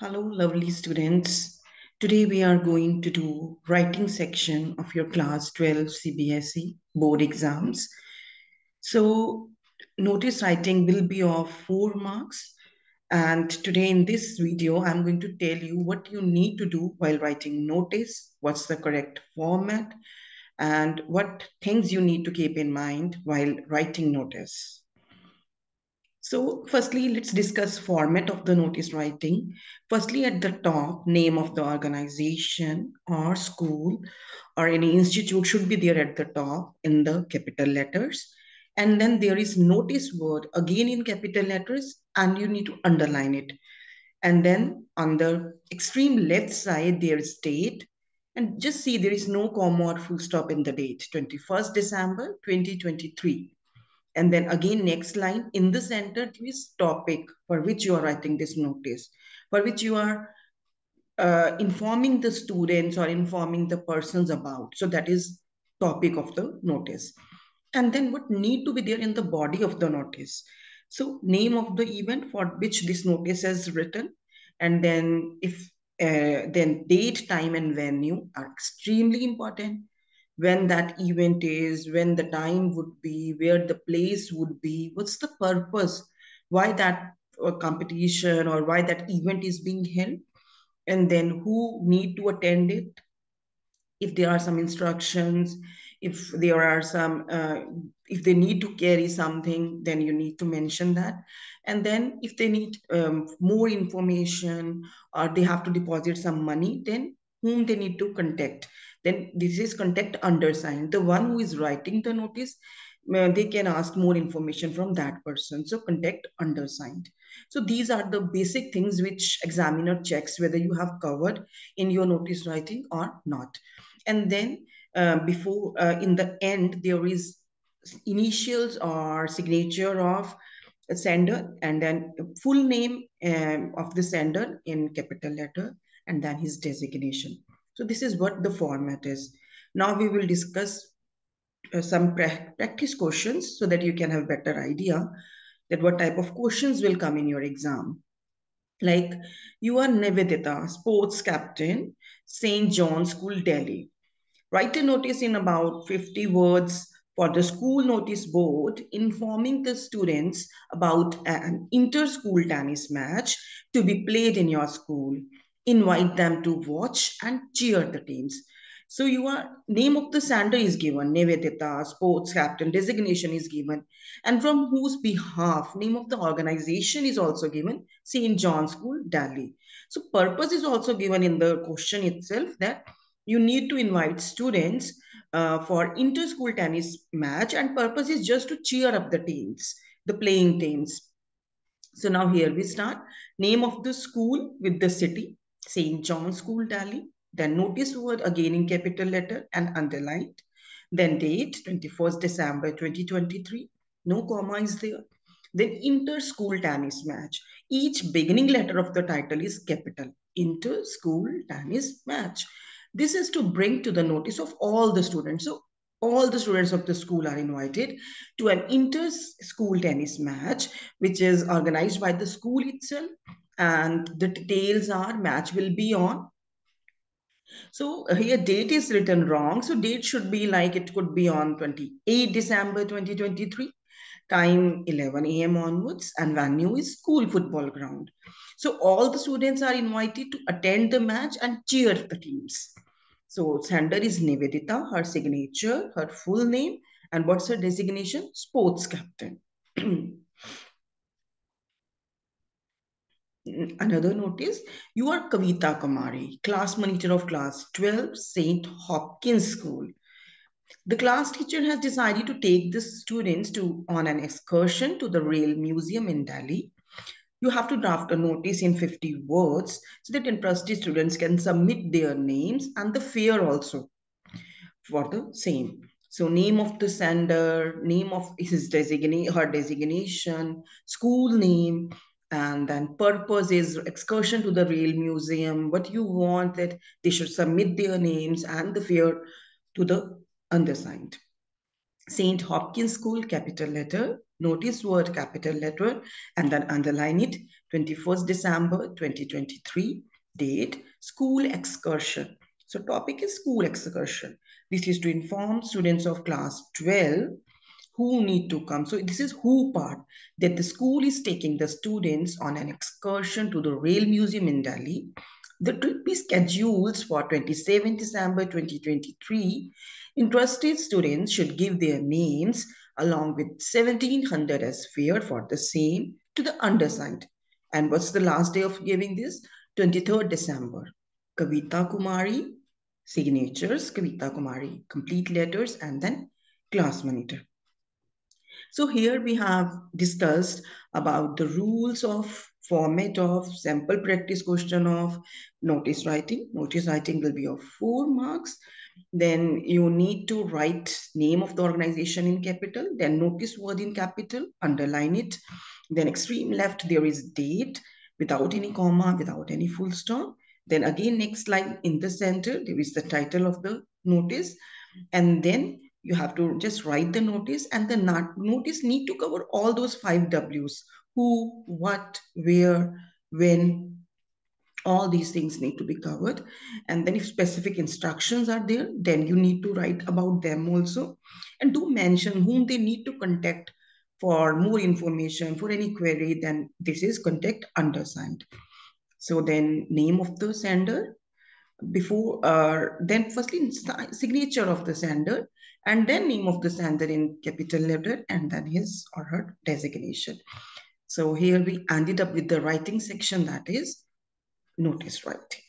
Hello, lovely students. Today we are going to do writing section of your class 12 CBSE board exams. So notice writing will be of four marks. And today in this video, I'm going to tell you what you need to do while writing notice, what's the correct format, and what things you need to keep in mind while writing notice. So firstly, let's discuss format of the notice writing. Firstly, at the top, name of the organization or school or any institute should be there at the top in the capital letters. And then there is notice word again in capital letters and you need to underline it. And then on the extreme left side, there is date. And just see there is no comma or full stop in the date, 21st December 2023. And then again, next line, in the center, this topic for which you are writing this notice, for which you are uh, informing the students or informing the persons about. So that is topic of the notice. And then what need to be there in the body of the notice. So name of the event for which this notice is written. And then if uh, then date, time, and venue are extremely important when that event is, when the time would be, where the place would be, what's the purpose, why that uh, competition or why that event is being held, and then who need to attend it, if there are some instructions, if there are some, uh, if they need to carry something, then you need to mention that. And then if they need um, more information or they have to deposit some money, then whom they need to contact then this is contact undersigned. The one who is writing the notice, uh, they can ask more information from that person. So contact undersigned. So these are the basic things which examiner checks whether you have covered in your notice writing or not. And then uh, before, uh, in the end, there is initials or signature of a sender and then full name um, of the sender in capital letter and then his designation. So this is what the format is. Now we will discuss uh, some pra practice questions so that you can have better idea that what type of questions will come in your exam. Like you are Nivedita, sports captain, St. John School, Delhi. Write a notice in about 50 words for the school notice board informing the students about an inter-school tennis match to be played in your school invite them to watch and cheer the teams. So your name of the sender is given, Nivedita, sports captain, designation is given, and from whose behalf, name of the organization is also given, St. John School, Delhi. So purpose is also given in the question itself that you need to invite students uh, for inter-school tennis match and purpose is just to cheer up the teams, the playing teams. So now here we start. Name of the school with the city, St. John School, Delhi. Then notice word again in capital letter and underlined. Then date, 21st December 2023. No comma is there. Then inter-school tennis match. Each beginning letter of the title is capital. Inter-school tennis match. This is to bring to the notice of all the students. So all the students of the school are invited to an inter-school tennis match, which is organized by the school itself and the details are match will be on. So uh, here date is written wrong. So date should be like it could be on 28 december 2023 time 11 a.m onwards and venue is school football ground. So all the students are invited to attend the match and cheer the teams. So sender is nivedita her signature her full name and what's her designation? Sports captain another notice you are kavita kumari class monitor of class 12 st hopkins school. The class teacher has decided to take the students to on an excursion to the rail museum in delhi. You have to draft a notice in 50 words so that interested students can submit their names and the fare also for the same. So name of the sender, name of his designation, her designation, school name, and then purpose is excursion to the rail museum what you want that they should submit their names and the fare to the undersigned st hopkins school capital letter notice word capital letter and then underline it 21st December 2023 date school excursion. So topic is school excursion. This is to inform students of class 12 who need to come. So this is who part that the school is taking the students on an excursion to the Rail Museum in Delhi. The trip is scheduled for 27 December 2023. Interested students should give their names along with 1700 as fare for the same to the undersigned. And what's the last day of giving this? 23rd December. Kavita Kumari, signatures, Kavita Kumari, complete letters, and then class monitor. So here we have discussed about the rules of format of sample practice question of notice writing. Notice writing will be of four marks. Then you need to write name of the organization in capital, then notice word in capital, underline it. Then extreme left, there is date without any comma, without any full stop. Then again, next line in the center, there is the title of the notice. And then you have to just write the notice and the not notice need to cover all those five W's. Who, what, where, when, all these things need to be covered. And then if specific instructions are there, then you need to write about them also. And do mention whom they need to contact for more information, for any query, then this is contact undersigned. So then name of the sender, before, uh, then firstly signature of the sender, and then name of the sender in capital letter, and then his or her designation. So here we ended up with the writing section that is notice writing.